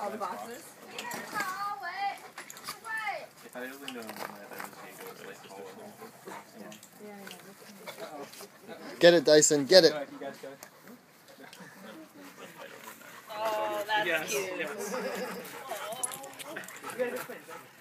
All the boxes? I Get it, Dyson. Get it. Oh, that's Yes, cute.